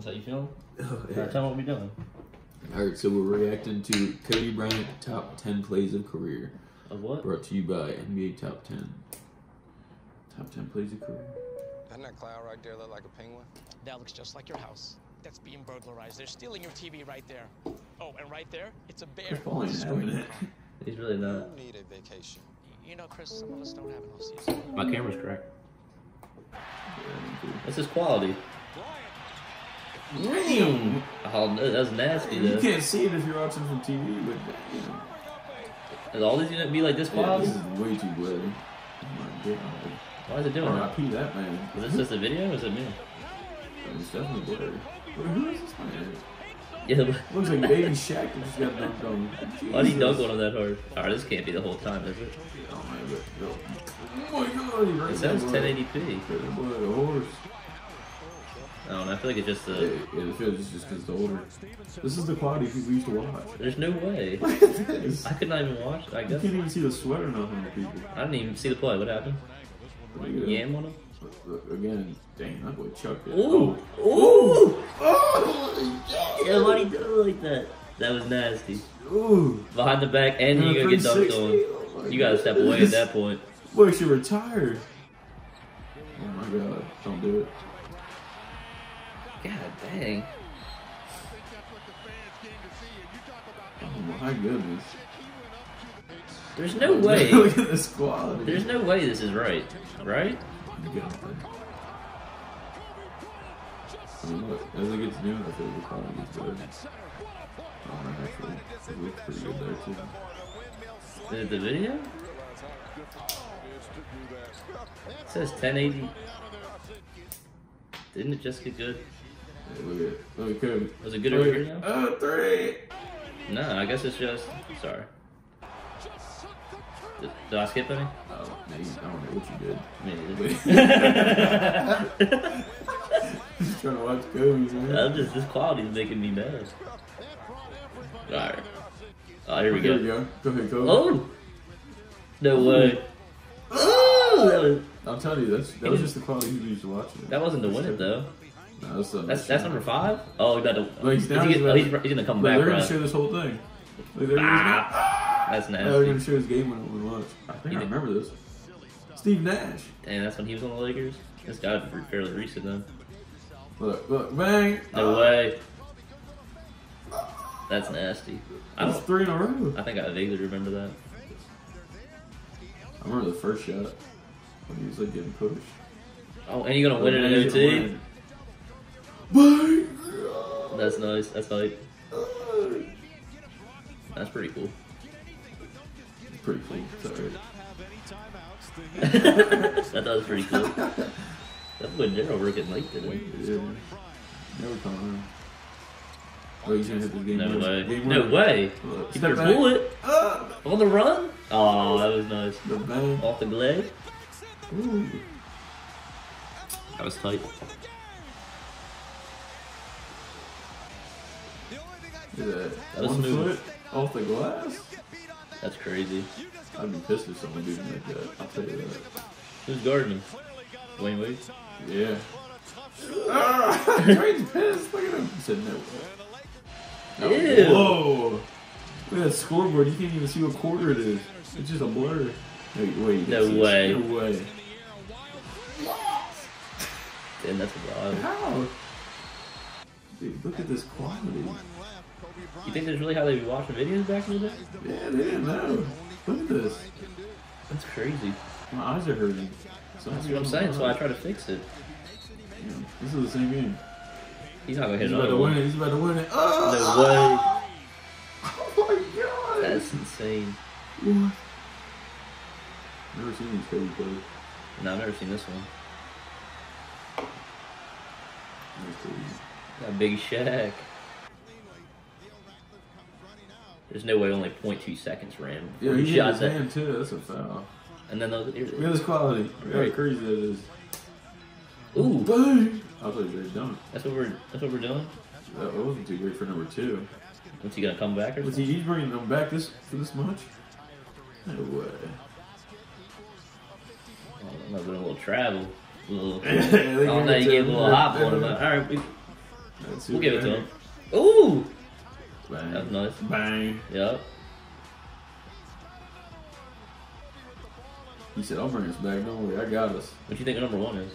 That's how you feeling? Oh, Yeah. Tell me what we're doing. All right, so we're reacting to Kobe Bryant top ten plays of career, Of what? brought to you by NBA Top Ten. Top ten plays of career. Doesn't that cloud right there look like a penguin? That looks just like your house. That's being burglarized. They're stealing your TV right there. Oh, and right there, it's a bear. Chris Paul ain't having it. He's really not. You need a vacation. You know, Chris, some of us don't have enough season. My camera's correct. This is quality. Damn! Oh, no, that's nasty You can't see it if you're watching from TV, but damn. Is all these gonna be like this Yeah, this is way too bloody. Oh my god. Why is it doing that? R.I.P. that man. Is this just a video or is it me? It's definitely blurry. Who is this man? Yeah, but Looks like baby Shaq just got dunked on. why did he dunk on him that hard? Alright, this can't be the whole time, is it? Oh my god. Oh my god. He It says 1080p. That blood, a horse. I don't know, I feel like it's just yeah, it feels just because the older. This is the quality people used to watch. There's no way. Look at this. I could not even watch it, I You guess. can't even see the sweat or nothing on the people. I didn't even see the play. What happened? Look at that. Yam on him? Again, dang, that boy chucked it. Ooh! Oh. Ooh! Oh, yeah, why'd he do it like that? That was nasty. Ooh. Behind the back, and you're gonna get dunked on. Oh You gotta step away at that point. Boy should retire. Oh my god, don't do it. God dang. Oh my goodness. There's no way. Look at this quality. There's no way this is right. Right? You got that. I mean, look, as it gets I feel the quality better. Oh, man, actually, it looks pretty good there, too. Is it the video? It says 1080. Didn't it just get good? Look at. Look at Kobe. Was it good Look over here now? Oh, uh, three! No, I guess it's just. Sorry. Did, did I skip any? Oh, man, I don't know what you did. Me. Just trying to watch Kobe, man. I'm just this quality is making me mad. Alright. Oh, here we Here go. we go. Go ahead, Kobe. Oh! No way. Oh! Was, I'm telling you, that's, that was just the quality you used to watch. it. that wasn't to win it though. No, that's, That's that's number five. Oh, he's about to. Look, he's down, he, he's oh, he's, he's gonna come back they're gonna show this whole thing. They're Ah, that's gonna, they're gonna show his game when we watch. I think I remember this. Steve Nash. Dang, that's when he was on the Lakers. This guy fairly recent then. Look, look, bang. No way. That's nasty. I That's don't. three in a row. I think I vaguely remember that. I remember the first shot when he was like getting pushed. Oh, and you're gonna win it in gonna OT. Win. Bang. That's nice. That's like that's pretty cool. Pretty cool. Sorry. that was pretty cool. That boy Daryl working late today. Yeah. Never come around. Oh, he's gonna hit this game. No winner. way. Game No winner. way. Look, You better back. pull it Ah, on the run. Oh, that was nice. the. Off the glade. Ooh. That was tight. That. That One foot off the glass. That's crazy. I'd be pissed if someone did me like that. I'll tell you that. Who's guarding him? Wayne Wade. Yeah. Ah, Dwayne's pissed. Look at him. He said no. Oh, Ew. Whoa. Look at that scoreboard. You can't even see what quarter it is. It's just a blur. Wait, wait. No that's- way. No way. Damn, that's wild. How? Dude, look at this quality. You think that's really how they be watching videos back in the day? Yeah, they didn't know. Look at this. That's crazy. My eyes are hurting. So That's what I'm saying. So I try to fix it. Yeah, this is the same game. He's not gonna hit He's about another to win one. it. He's about to win it. Oh, No ah! way. Oh my god. That's insane. What? Never seen these Kobe play. No, I've never seen this one. That big Shaq. There's no way only 0.2 seconds ran Yeah, he he shot his that. hand too. That's a foul. And then those. Look at this quality. Look how crazy that is. Ooh, Bang! I thought you were done. that's what we're that's what we're doing. That wasn't too great for number two. When's he gonna come back or Was he he's bringing them back this for this much? No way. Oh, doing a little travel. A little, give no, it you gave a little hop on him. All right, We, we'll give it to him. Ooh! Bang. That's nice. Bang. Yep. He said, I'll bring us back. Don't worry, I got us. What do you think number one is?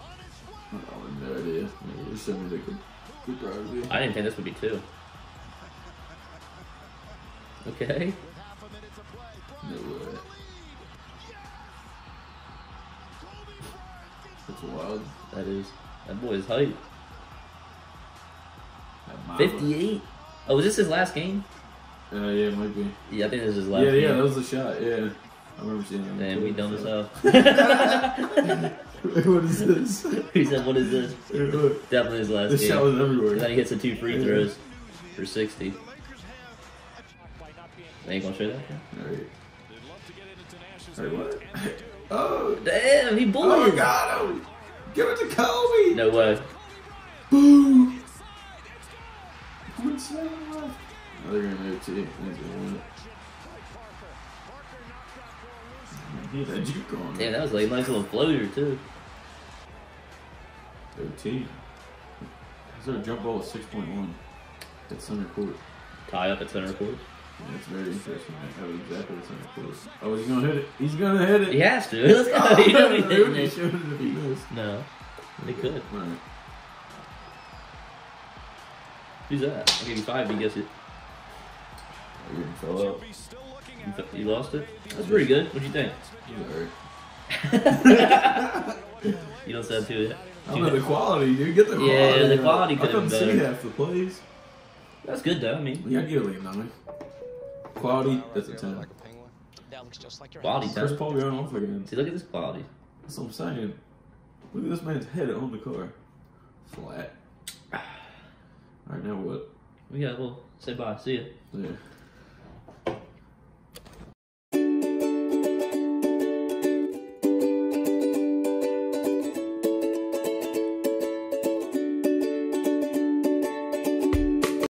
I don't have no idea. Maybe There's something they could, could probably be. I didn't think this would be two. Okay. No way. That's wild. That is. That boy is hype. That mama. 58? Oh, was this his last game? Uh, yeah, it might be. Yeah, I think this is his last Yeah, game. yeah, that was the shot. Yeah, I remember seeing that. Damn, we dumb as hell. what is this? he said, what is this? Definitely his last this game. shot was And then he hits the two free throws for 60. by not being They ain't gonna show that? Alright. Alright, what? Oh, Damn, he oh, bullied. got him! Give it to Kobe! no way. Boo! One. Oh, they're gonna move too. They're gonna win it. He had that juke on. Damn, that was like a nice little floater, too. 13. Is there a jump ball of 6.1? At center court. Tie up at center court. That's very interesting. That was exactly the center court. Oh, he's gonna hit it. He's gonna hit it. He has to. Let's go. you know he's they hitting would it. shoot it if he. No. They could. Alright. Who's that? I'll give you five you guess it. I even fell out. You, th- you lost it? That's pretty good. What'd you think? He's alright. You don't sound too. I know the quality, dude. Get the quality. Yeah, the out. quality I could've couldn't been see half the plays. That's good though. I mean, Yeah, I give it like a nine. Quality, that's a Right 10. Like a penguin. that looks just like your Quality house. time. Chris Paul going off again. see, look at this quality. That's what I'm saying. Look at this man's head on the car. Flat. Alright, now what? We got. Well, say bye. See ya. Yeah.